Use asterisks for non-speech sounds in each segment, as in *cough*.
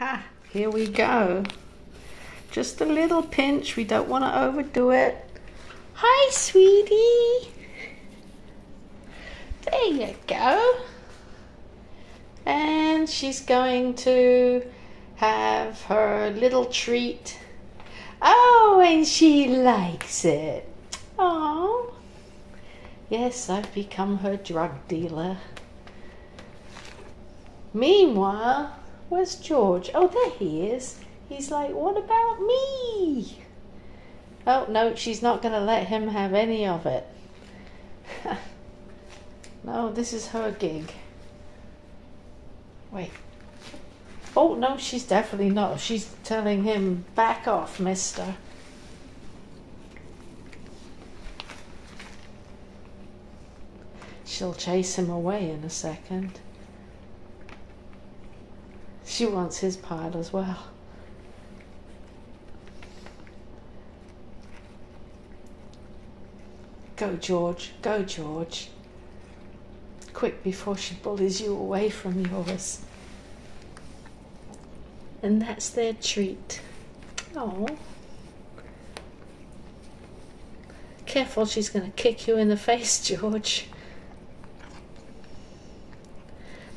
Ah, *laughs* here we go. Just a little pinch. We don't want to overdo it. Hi, sweetie. There you go. And she's going to have her little treat. Oh, and she likes it. Oh. Yes, I've become her drug dealer. Meanwhile, where's George? Oh, there he is. He's like, what about me? Oh, no, she's not going to let him have any of it. *laughs* no, this is her gig. Wait. Oh, no, she's definitely not. She's telling him, back off, mister. She'll chase him away in a second. She wants his pile as well. Go, George. Go, George. Quick before she bullies you away from yours. And that's their treat. Oh. Careful, she's going to kick you in the face, *laughs* George.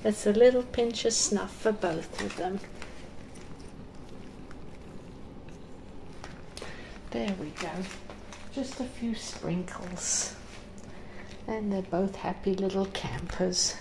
That's a little pinch of snuff for both of them. There we go. Just a few sprinkles. And they're both happy little campers.